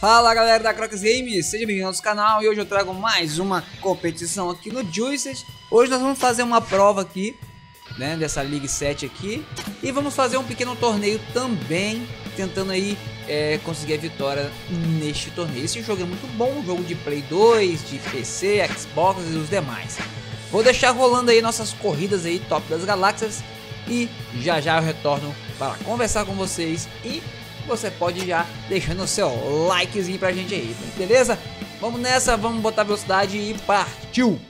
Fala galera da Crocs Games, seja bem-vindo ao nosso canal e hoje eu trago mais uma competição aqui no Juices. Hoje nós vamos fazer uma prova aqui, né, dessa League 7 aqui e vamos fazer um pequeno torneio também, tentando aí é, conseguir a vitória neste torneio. Esse jogo é muito bom, um jogo de Play 2, de PC, Xbox e os demais. Vou deixar rolando aí nossas corridas aí top das galáxias e já já eu retorno para conversar com vocês e você pode já deixando o seu likezinho pra gente aí, beleza? Vamos nessa, vamos botar velocidade e partiu!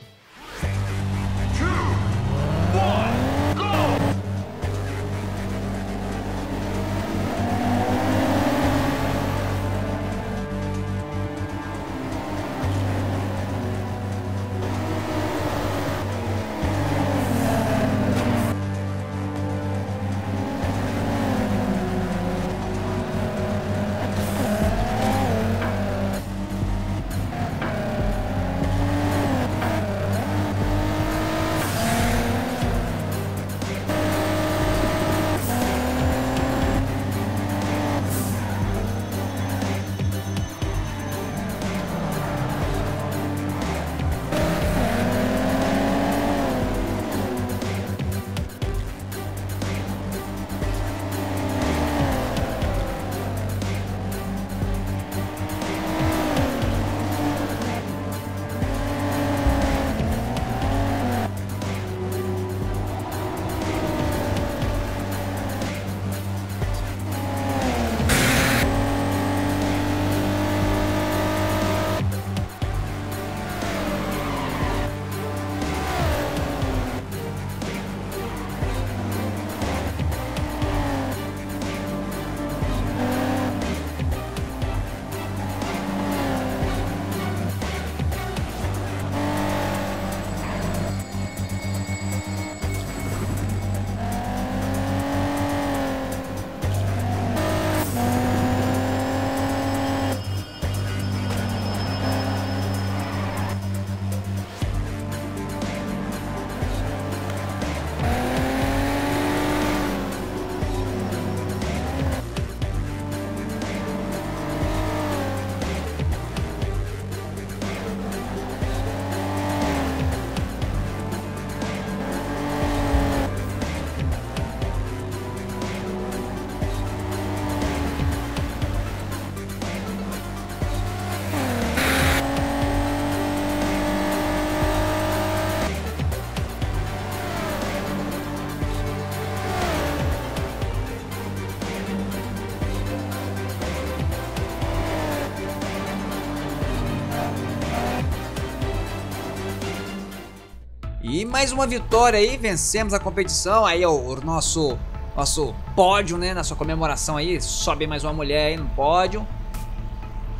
E mais uma vitória aí, vencemos a competição, aí o, o nosso nosso pódio, né, na sua comemoração aí, sobe mais uma mulher aí no pódio.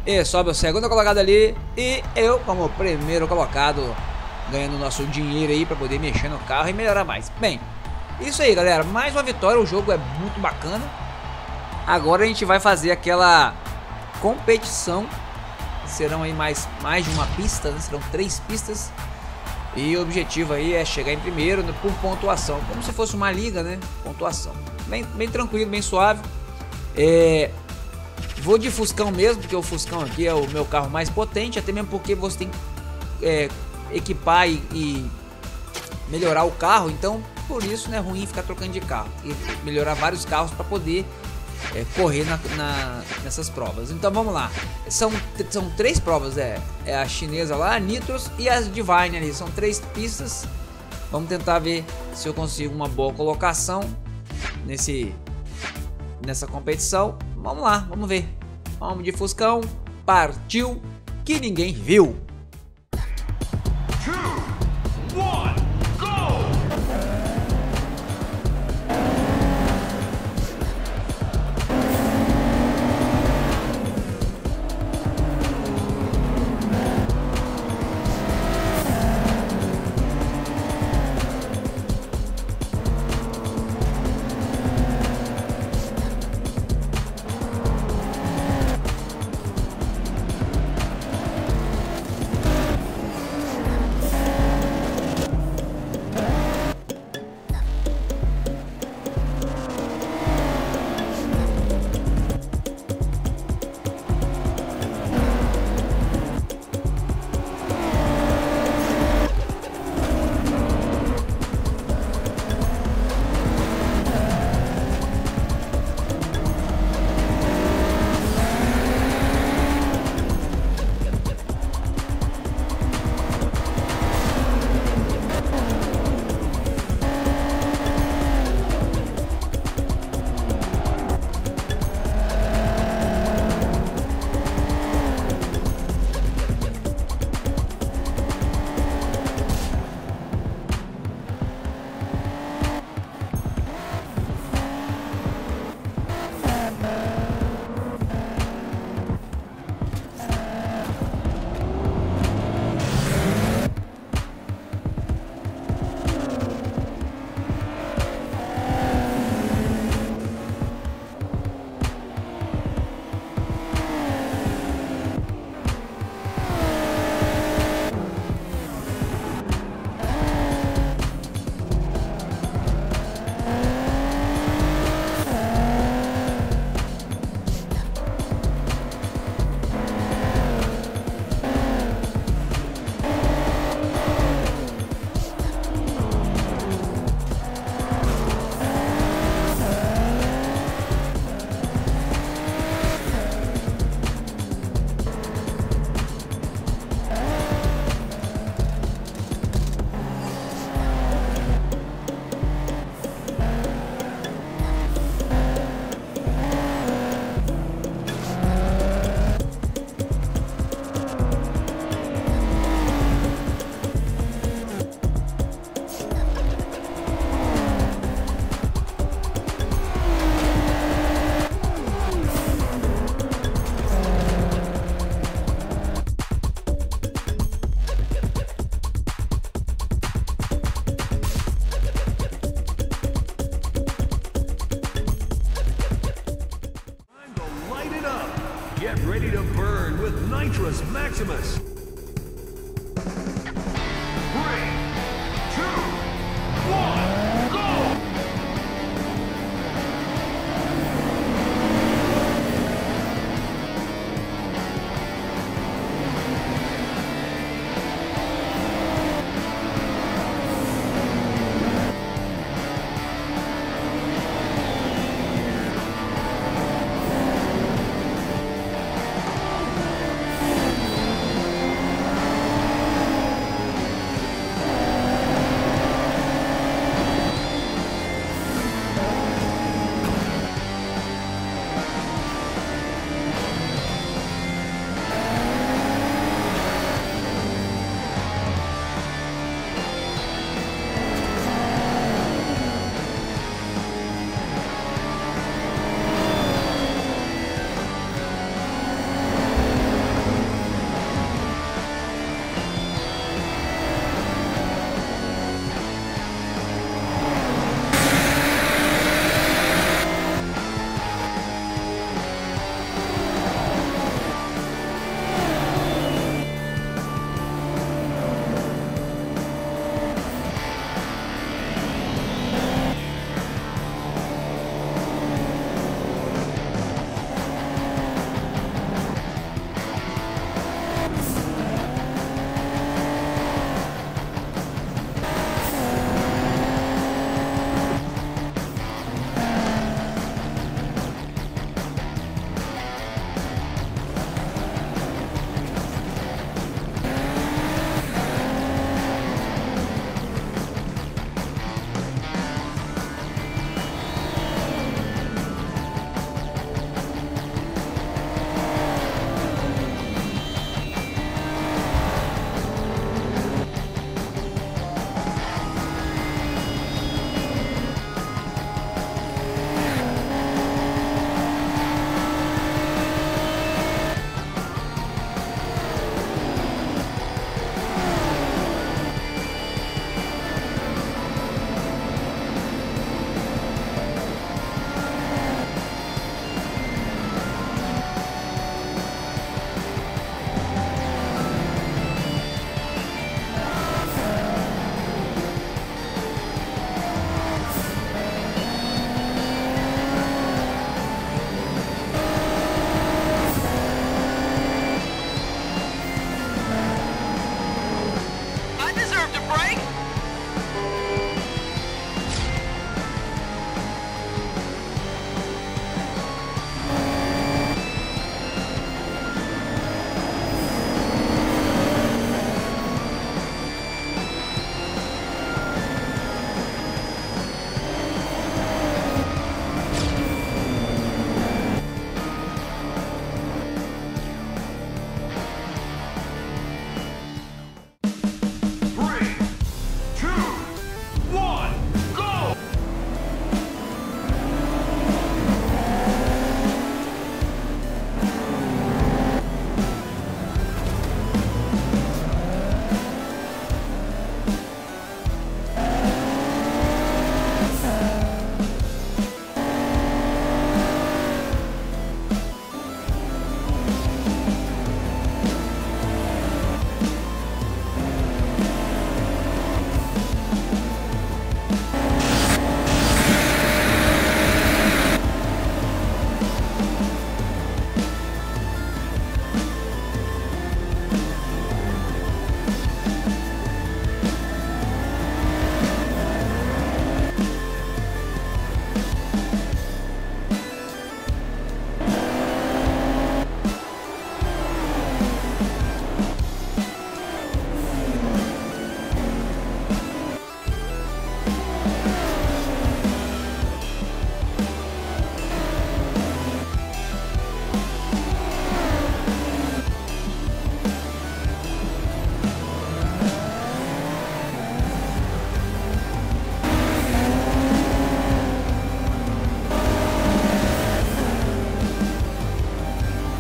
E sobe o segundo colocado ali e eu como primeiro colocado, ganhando nosso dinheiro aí para poder mexer no carro e melhorar mais. Bem, isso aí, galera, mais uma vitória, o jogo é muito bacana. Agora a gente vai fazer aquela competição. Serão aí mais mais de uma pista, né? serão três pistas e o objetivo aí é chegar em primeiro né, por pontuação, como se fosse uma liga, né? Pontuação. Bem, bem tranquilo, bem suave. É, vou de Fuscão mesmo, porque o Fuscão aqui é o meu carro mais potente, até mesmo porque você tem que é, equipar e, e, melhorar o carro, então por isso não é ruim ficar trocando de carro e melhorar vários carros para poder é, correr na, na, nessas provas. Então vamos lá. São, são três provas, é, é a chinesa lá, a Nitros e as Divine ali. São três pistas. Vamos tentar ver se eu consigo uma boa colocação nesse nessa competição. Vamos lá, vamos ver. Vamos de Fuscão. Partiu que ninguém viu. Nitrous Maximus.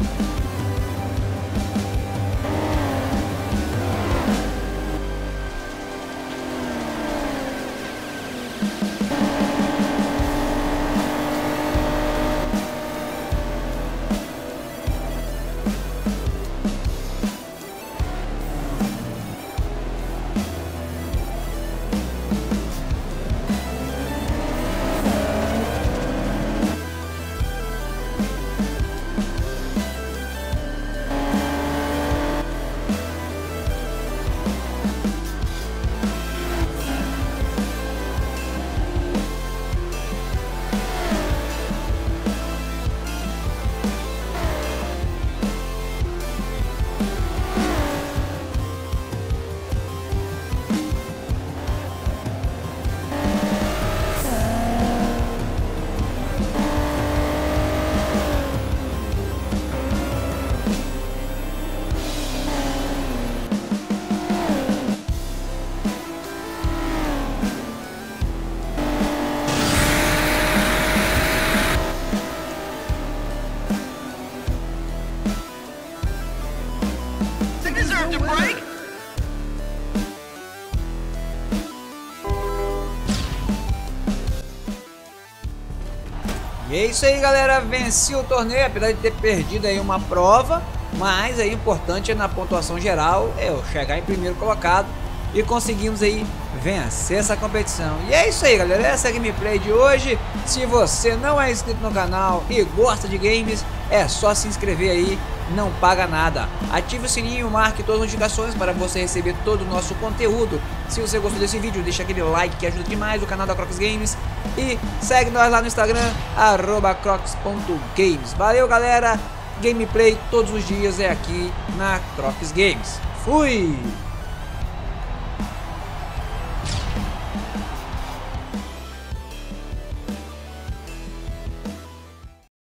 Bye. E é isso aí, galera. Venci o torneio, apesar de ter perdido aí uma prova. Mas aí importante é na pontuação geral é eu chegar em primeiro colocado e conseguimos aí vencer essa competição. E é isso aí, galera. Essa é a gameplay de hoje. Se você não é inscrito no canal e gosta de games, é só se inscrever aí, não paga nada. Ative o sininho, marque todas as notificações para você receber todo o nosso conteúdo. Se você gostou desse vídeo, deixa aquele like que ajuda demais o canal da Crocs Games. E segue nós lá no Instagram, crocs.games. Valeu, galera! Gameplay todos os dias é aqui na Crocs Games. Fui!